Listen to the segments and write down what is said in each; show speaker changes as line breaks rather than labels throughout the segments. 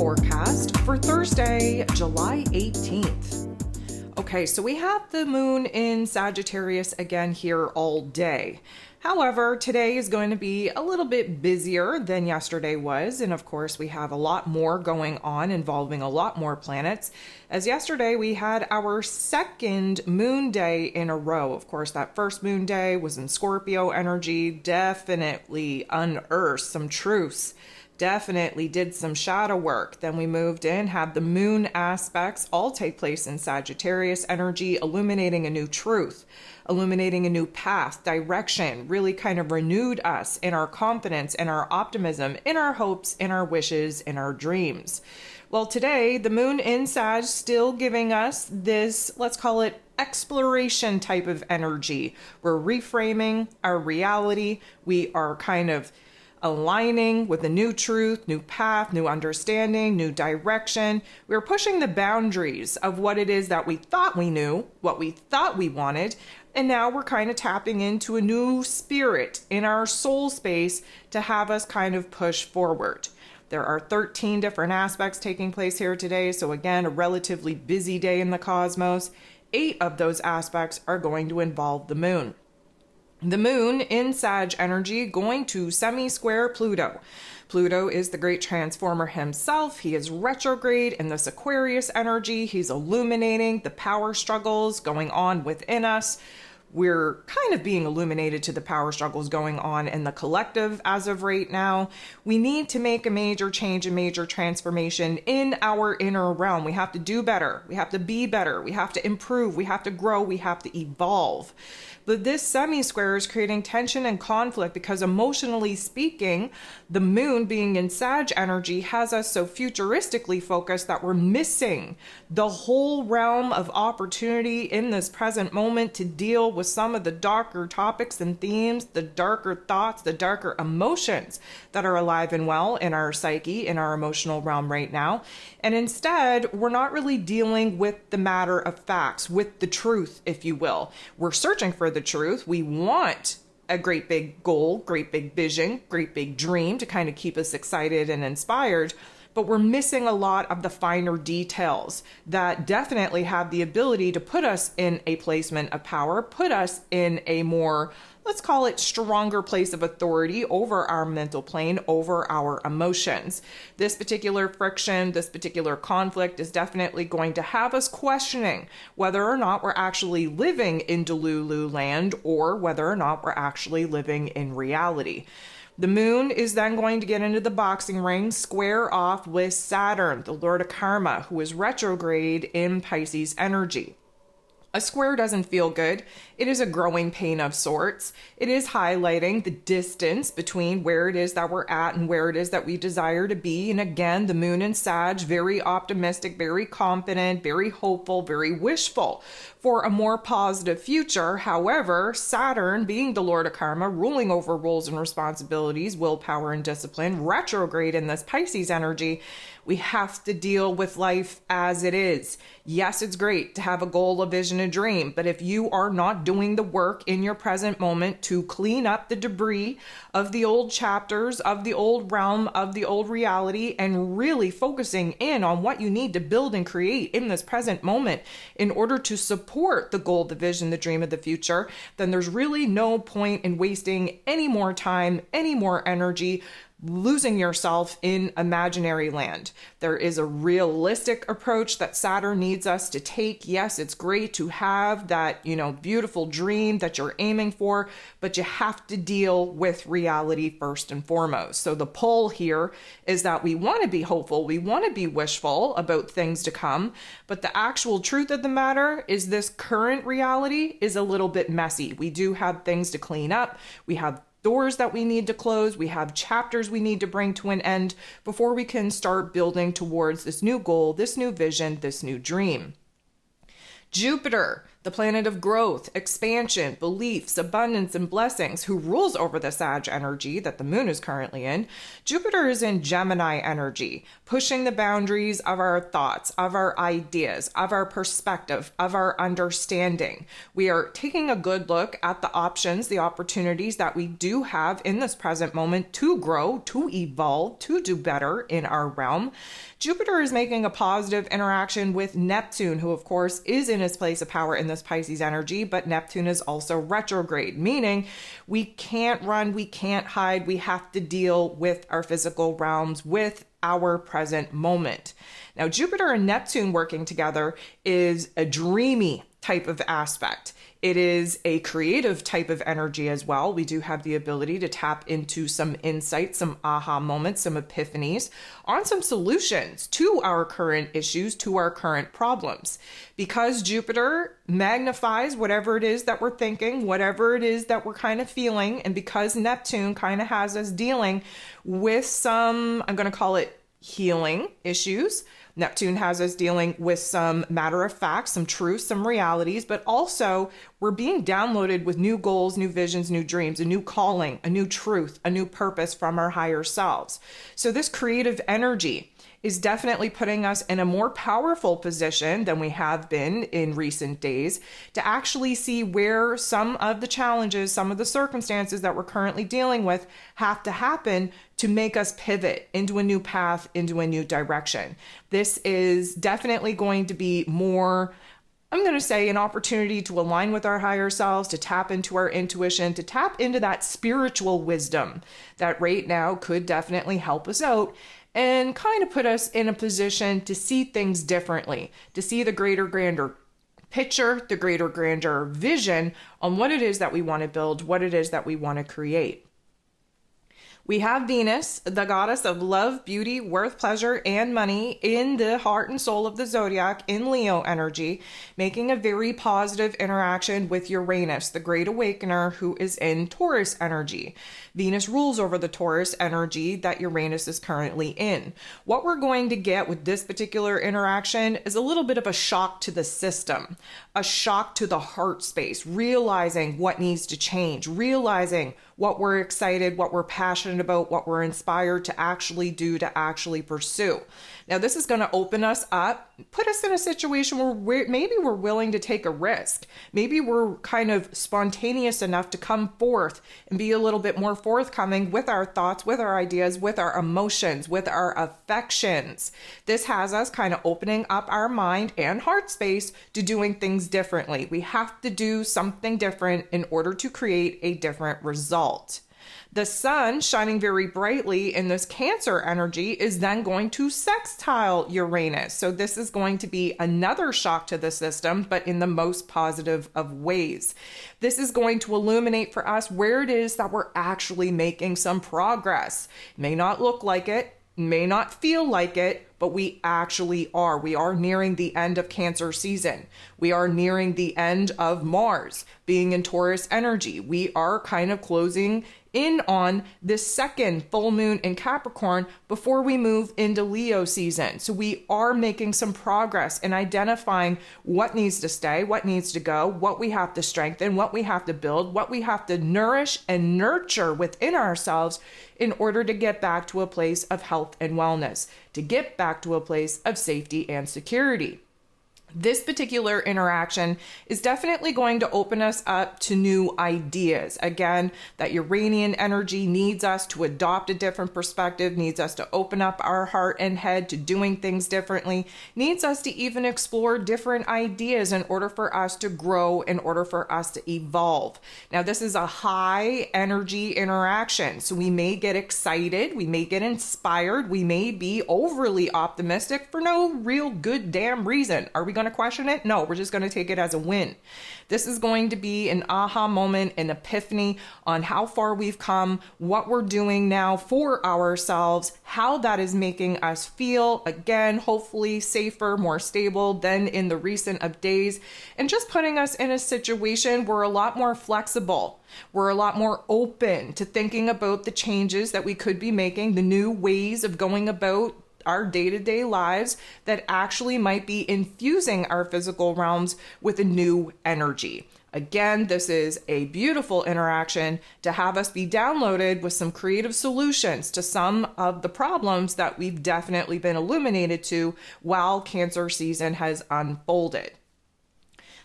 forecast for Thursday, July 18th. Okay, so we have the moon in Sagittarius again here all day. However, today is going to be a little bit busier than yesterday was, and of course, we have a lot more going on involving a lot more planets. As yesterday, we had our second moon day in a row. Of course, that first moon day was in Scorpio energy, definitely unearthed some truths definitely did some shadow work. Then we moved in, had the moon aspects all take place in Sagittarius energy, illuminating a new truth, illuminating a new path, direction, really kind of renewed us in our confidence, in our optimism, in our hopes, in our wishes, in our dreams. Well, today, the moon in Sag still giving us this, let's call it exploration type of energy. We're reframing our reality. We are kind of aligning with a new truth, new path, new understanding, new direction. We are pushing the boundaries of what it is that we thought we knew, what we thought we wanted, and now we're kind of tapping into a new spirit in our soul space to have us kind of push forward. There are 13 different aspects taking place here today, so again, a relatively busy day in the cosmos. Eight of those aspects are going to involve the moon. The moon in Sag energy going to semi square Pluto. Pluto is the great transformer himself. He is retrograde in this Aquarius energy. He's illuminating the power struggles going on within us we're kind of being illuminated to the power struggles going on in the collective as of right now. We need to make a major change, a major transformation in our inner realm. We have to do better. We have to be better. We have to improve. We have to grow. We have to evolve. But this semi square is creating tension and conflict because, emotionally speaking, the moon being in Sag energy has us so futuristically focused that we're missing the whole realm of opportunity in this present moment to deal with some of the darker topics and themes, the darker thoughts, the darker emotions that are alive and well in our psyche, in our emotional realm right now. And instead, we're not really dealing with the matter of facts, with the truth, if you will. We're searching for the truth. We want a great big goal, great big vision, great big dream to kind of keep us excited and inspired. But we're missing a lot of the finer details that definitely have the ability to put us in a placement of power, put us in a more let's call it stronger place of authority over our mental plane, over our emotions. This particular friction, this particular conflict is definitely going to have us questioning whether or not we're actually living in Delulu land or whether or not we're actually living in reality. The moon is then going to get into the boxing ring, square off with Saturn, the lord of karma, who is retrograde in Pisces energy. A square doesn't feel good. It is a growing pain of sorts. It is highlighting the distance between where it is that we're at and where it is that we desire to be. And again, the moon and Sag, very optimistic, very confident, very hopeful, very wishful for a more positive future. However, Saturn, being the Lord of Karma, ruling over roles and responsibilities, willpower, and discipline, retrograde in this Pisces energy, we have to deal with life as it is. Yes, it's great to have a goal, a vision, a dream, but if you are not doing the work in your present moment to clean up the debris of the old chapters, of the old realm, of the old reality, and really focusing in on what you need to build and create in this present moment in order to support the goal, the vision, the dream of the future, then there's really no point in wasting any more time, any more energy losing yourself in imaginary land. There is a realistic approach that Saturn needs us to take. Yes, it's great to have that, you know, beautiful dream that you're aiming for, but you have to deal with reality first and foremost. So the pull here is that we want to be hopeful, we want to be wishful about things to come, but the actual truth of the matter is this current reality is a little bit messy. We do have things to clean up. We have doors that we need to close, we have chapters we need to bring to an end before we can start building towards this new goal, this new vision, this new dream. Jupiter, the planet of growth, expansion, beliefs, abundance, and blessings, who rules over the Sag energy that the moon is currently in. Jupiter is in Gemini energy, pushing the boundaries of our thoughts, of our ideas, of our perspective, of our understanding. We are taking a good look at the options, the opportunities that we do have in this present moment to grow, to evolve, to do better in our realm. Jupiter is making a positive interaction with Neptune, who, of course, is in his place of power in this Pisces energy, but Neptune is also retrograde, meaning we can't run, we can't hide, we have to deal with our physical realms, with our present moment. Now, Jupiter and Neptune working together is a dreamy type of aspect. It is a creative type of energy as well. We do have the ability to tap into some insight, some aha moments, some epiphanies on some solutions to our current issues, to our current problems. Because Jupiter magnifies whatever it is that we're thinking, whatever it is that we're kind of feeling, and because Neptune kind of has us dealing with some, I'm going to call it healing issues Neptune has us dealing with some matter of fact, some truth, some realities, but also we're being downloaded with new goals, new visions, new dreams, a new calling, a new truth, a new purpose from our higher selves. So, this creative energy is definitely putting us in a more powerful position than we have been in recent days to actually see where some of the challenges, some of the circumstances that we're currently dealing with have to happen to make us pivot into a new path, into a new direction. This is definitely going to be more. I'm going to say an opportunity to align with our higher selves, to tap into our intuition, to tap into that spiritual wisdom that right now could definitely help us out and kind of put us in a position to see things differently, to see the greater, grander picture, the greater, grander vision on what it is that we want to build, what it is that we want to create. We have Venus, the goddess of love, beauty, worth, pleasure, and money, in the heart and soul of the zodiac in Leo energy, making a very positive interaction with Uranus, the great awakener, who is in Taurus energy. Venus rules over the Taurus energy that Uranus is currently in. What we're going to get with this particular interaction is a little bit of a shock to the system, a shock to the heart space, realizing what needs to change, realizing what we're excited, what we're passionate about, what we're inspired to actually do, to actually pursue. Now, this is going to open us up, put us in a situation where we're, maybe we're willing to take a risk. Maybe we're kind of spontaneous enough to come forth and be a little bit more forthcoming with our thoughts, with our ideas, with our emotions, with our affections. This has us kind of opening up our mind and heart space to doing things differently. We have to do something different in order to create a different result. The sun shining very brightly in this Cancer energy is then going to sextile Uranus. So, this is going to be another shock to the system, but in the most positive of ways. This is going to illuminate for us where it is that we're actually making some progress. May not look like it, may not feel like it, but we actually are. We are nearing the end of Cancer season. We are nearing the end of Mars being in Taurus energy. We are kind of closing in on this second full moon in Capricorn before we move into Leo season. So we are making some progress in identifying what needs to stay, what needs to go, what we have to strengthen, what we have to build, what we have to nourish and nurture within ourselves in order to get back to a place of health and wellness, to get back to a place of safety and security this particular interaction is definitely going to open us up to new ideas. Again, that Uranian energy needs us to adopt a different perspective, needs us to open up our heart and head to doing things differently, needs us to even explore different ideas in order for us to grow, in order for us to evolve. Now, this is a high energy interaction, so we may get excited, we may get inspired, we may be overly optimistic for no real good damn reason. Are we going to question it? No, we're just going to take it as a win. This is going to be an aha moment, an epiphany on how far we've come, what we're doing now for ourselves, how that is making us feel, again, hopefully safer, more stable than in the recent of days, and just putting us in a situation where we're a lot more flexible. We're a lot more open to thinking about the changes that we could be making, the new ways of going about our day to day lives that actually might be infusing our physical realms with a new energy. Again, this is a beautiful interaction to have us be downloaded with some creative solutions to some of the problems that we've definitely been illuminated to while Cancer season has unfolded.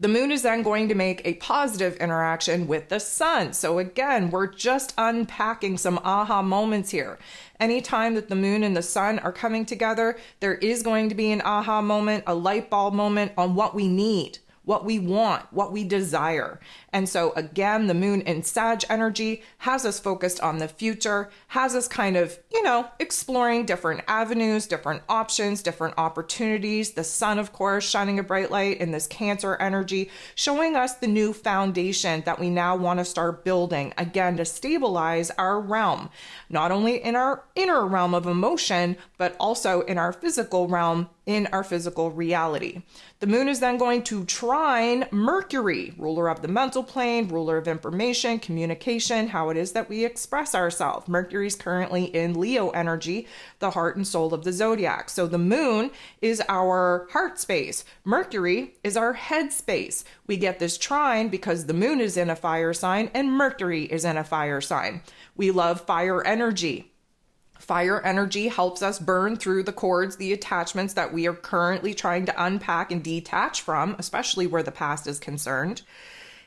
The moon is then going to make a positive interaction with the sun. So, again, we're just unpacking some aha moments here. Anytime that the moon and the sun are coming together, there is going to be an aha moment, a light bulb moment on what we need what we want, what we desire. And so, again, the moon in Sag energy has us focused on the future, has us kind of, you know, exploring different avenues, different options, different opportunities. The sun, of course, shining a bright light in this Cancer energy, showing us the new foundation that we now want to start building, again, to stabilize our realm, not only in our inner realm of emotion, but also in our physical realm in our physical reality. The moon is then going to trine Mercury, ruler of the mental plane, ruler of information, communication, how it is that we express ourselves. Mercury is currently in Leo energy, the heart and soul of the zodiac. So the moon is our heart space, Mercury is our head space. We get this trine because the moon is in a fire sign and Mercury is in a fire sign. We love fire energy. Fire energy helps us burn through the cords, the attachments that we are currently trying to unpack and detach from, especially where the past is concerned.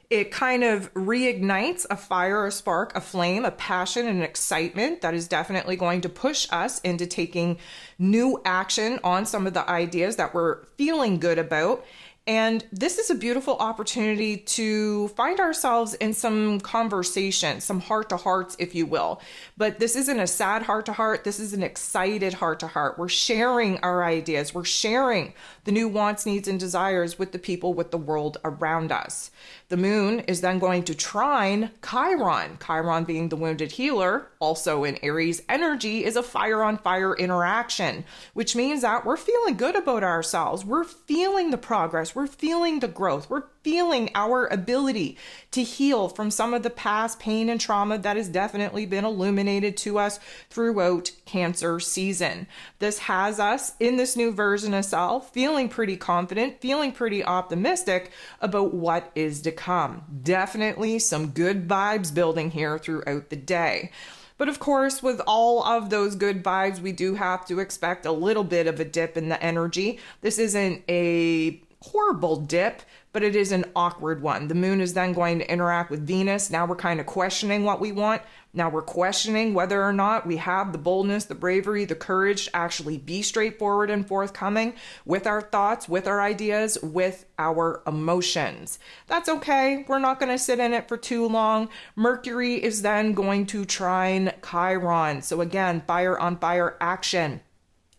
It kind of reignites a fire, a spark, a flame, a passion, and an excitement that is definitely going to push us into taking new action on some of the ideas that we're feeling good about and this is a beautiful opportunity to find ourselves in some conversation, some heart to hearts, if you will. But this isn't a sad heart to heart. This is an excited heart to heart. We're sharing our ideas. We're sharing the new wants, needs, and desires with the people, with the world around us. The moon is then going to trine Chiron. Chiron being the wounded healer, also in Aries energy, is a fire on fire interaction, which means that we're feeling good about ourselves. We're feeling the progress. We're feeling the growth. We're feeling our ability to heal from some of the past pain and trauma that has definitely been illuminated to us throughout cancer season. This has us in this new version of self feeling pretty confident, feeling pretty optimistic about what is to come. Definitely some good vibes building here throughout the day. But of course, with all of those good vibes, we do have to expect a little bit of a dip in the energy. This isn't a horrible dip, but it is an awkward one. The moon is then going to interact with Venus. Now we're kind of questioning what we want. Now we're questioning whether or not we have the boldness, the bravery, the courage to actually be straightforward and forthcoming with our thoughts, with our ideas, with our emotions. That's okay. We're not going to sit in it for too long. Mercury is then going to trine Chiron. So again, fire on fire action.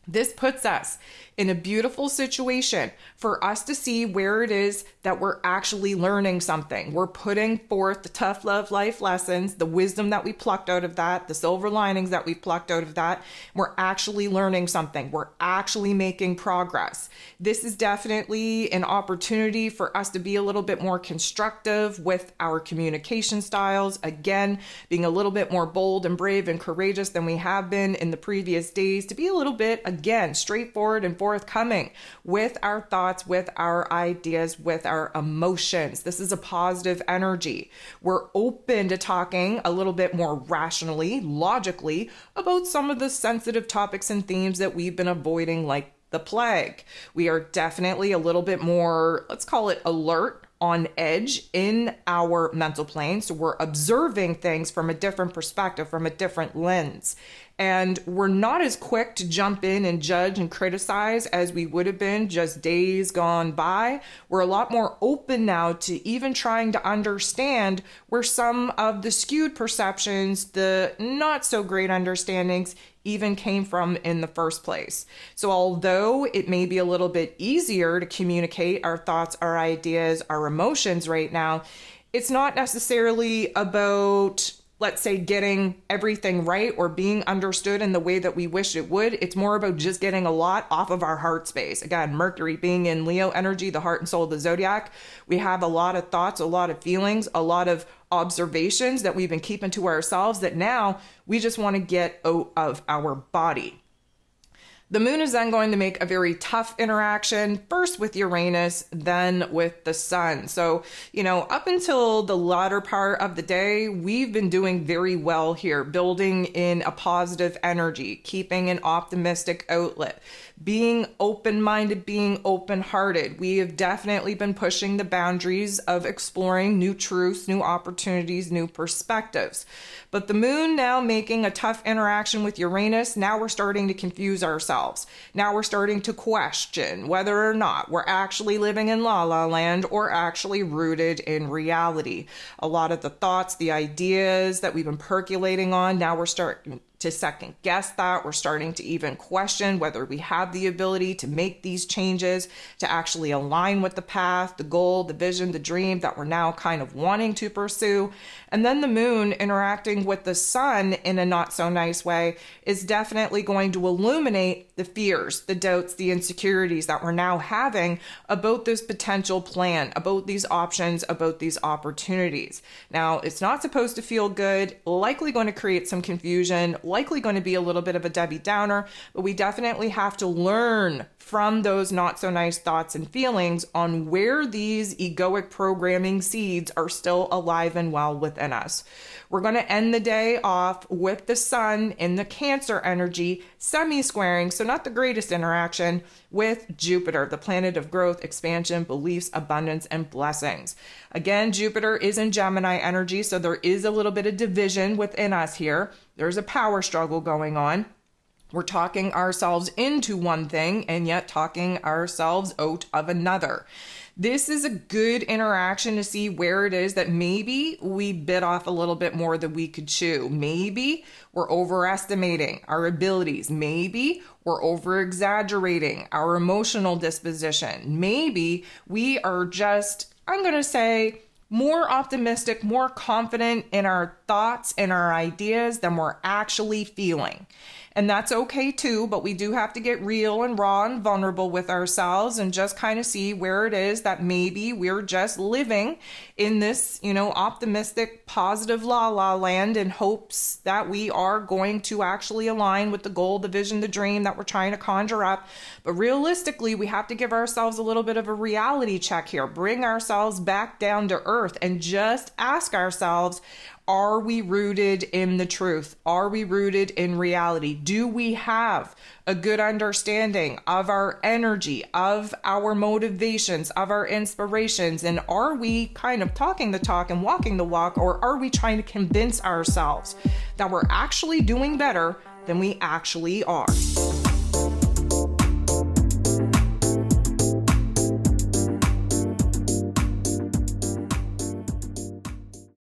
This puts us in a beautiful situation for us to see where it is that we're actually learning something. We're putting forth the tough love life lessons, the wisdom that we plucked out of that, the silver linings that we plucked out of that. We're actually learning something. We're actually making progress. This is definitely an opportunity for us to be a little bit more constructive with our communication styles. Again, being a little bit more bold and brave and courageous than we have been in the previous days to be a little bit, again, straightforward and forthcoming with our thoughts, with our ideas, with our emotions. This is a positive energy. We're open to talking a little bit more rationally, logically about some of the sensitive topics and themes that we've been avoiding, like the plague. We are definitely a little bit more, let's call it alert on edge in our mental plane. So we're observing things from a different perspective, from a different lens. And we're not as quick to jump in and judge and criticize as we would have been just days gone by. We're a lot more open now to even trying to understand where some of the skewed perceptions, the not so great understandings, even came from in the first place. So, although it may be a little bit easier to communicate our thoughts, our ideas, our emotions right now, it's not necessarily about let's say getting everything right or being understood in the way that we wish it would. It's more about just getting a lot off of our heart space. Again, Mercury being in Leo energy, the heart and soul of the zodiac, we have a lot of thoughts, a lot of feelings, a lot of observations that we've been keeping to ourselves that now we just want to get out of our body. The moon is then going to make a very tough interaction, first with Uranus, then with the sun. So, you know, up until the latter part of the day, we've been doing very well here, building in a positive energy, keeping an optimistic outlet, being open minded, being open hearted. We have definitely been pushing the boundaries of exploring new truths, new opportunities, new perspectives. But the moon now making a tough interaction with Uranus, now we're starting to confuse ourselves. Now we're starting to question whether or not we're actually living in la la land or actually rooted in reality. A lot of the thoughts, the ideas that we've been percolating on, now we're starting to second guess that. We're starting to even question whether we have the ability to make these changes, to actually align with the path, the goal, the vision, the dream that we're now kind of wanting to pursue. And then the moon interacting with the sun in a not so nice way is definitely going to illuminate the fears, the doubts, the insecurities that we're now having about this potential plan, about these options, about these opportunities. Now, it's not supposed to feel good, likely going to create some confusion likely going to be a little bit of a Debbie Downer, but we definitely have to learn from those not so nice thoughts and feelings on where these egoic programming seeds are still alive and well within us. We're going to end the day off with the sun in the Cancer energy semi squaring, so not the greatest interaction, with Jupiter, the planet of growth, expansion, beliefs, abundance, and blessings. Again, Jupiter is in Gemini energy, so there is a little bit of division within us here. There's a power struggle going on. We're talking ourselves into one thing and yet talking ourselves out of another. This is a good interaction to see where it is that maybe we bit off a little bit more than we could chew. Maybe we're overestimating our abilities. Maybe we're over exaggerating our emotional disposition. Maybe we are just, I'm going to say, more optimistic, more confident in our thoughts and our ideas than we're actually feeling. And that's okay too, but we do have to get real and raw and vulnerable with ourselves and just kind of see where it is that maybe we're just living in this, you know, optimistic, positive la la land in hopes that we are going to actually align with the goal, the vision, the dream that we're trying to conjure up. But realistically, we have to give ourselves a little bit of a reality check here, bring ourselves back down to earth and just ask ourselves, are we rooted in the truth? Are we rooted in reality? Do we have a good understanding of our energy, of our motivations, of our inspirations? And are we kind of talking the talk and walking the walk, or are we trying to convince ourselves that we're actually doing better than we actually are?